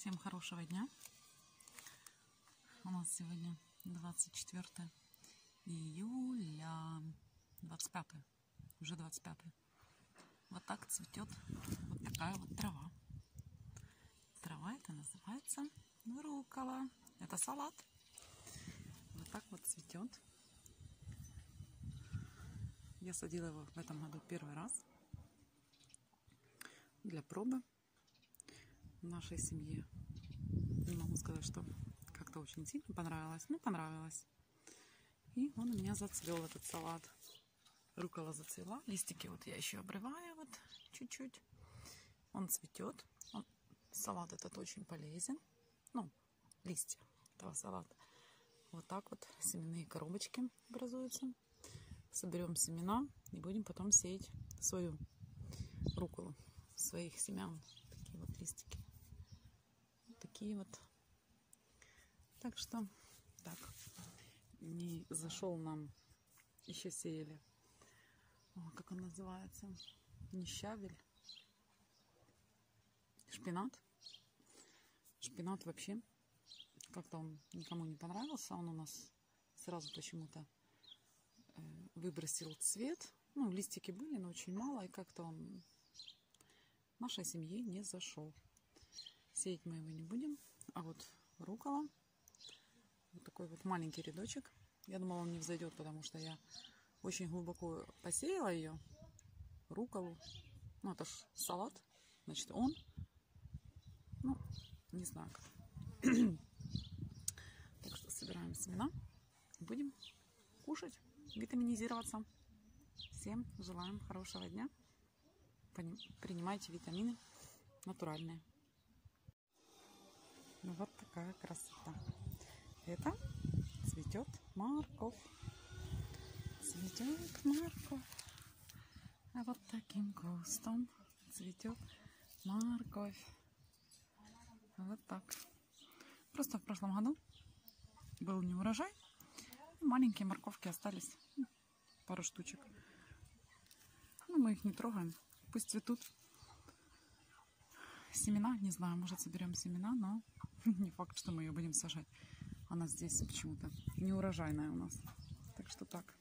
Всем хорошего дня. У нас сегодня 24 июля. 25. Уже 25. Вот так цветет вот такая вот трава. Трава это называется рукола. Это салат. Вот так вот цветет. Я садила его в этом году первый раз для пробы нашей семье. Не могу сказать, что как-то очень сильно понравилось, но понравилось. И он у меня зацвел этот салат. Рукола зацвела. Листики вот я еще обрываю вот чуть-чуть. Он цветет. Он, салат этот очень полезен. Ну, листья этого салата. Вот так вот семенные коробочки образуются. Соберем семена и будем потом сеять свою руколу своих семян. Такие вот листики. Такие вот. Так что, так, не зашел нам, еще сеяли. О, как он называется? Не щавель. Шпинат. Шпинат вообще как-то он никому не понравился. Он у нас сразу почему-то э, выбросил цвет. Ну, листики были, но очень мало. И как-то он нашей семье не зашел. Сеять мы его не будем. А вот рукола. Вот такой вот маленький рядочек. Я думала, он не взойдет, потому что я очень глубоко посеяла ее. Руколу. Ну, это ж салат. Значит, он. Ну, не знаю так что собираем семена. Будем кушать, витаминизироваться. Всем желаем хорошего дня принимайте витамины натуральные. Ну, вот такая красота. Это цветет морковь. Цветет морковь. А вот таким кустом цветет морковь. Вот так. Просто в прошлом году был не урожай. Маленькие морковки остались. Пару штучек. Но мы их не трогаем. Пусть цветут. Семена, не знаю, может соберем семена, но не факт, что мы ее будем сажать. Она здесь почему-то не урожайная у нас. Так что так.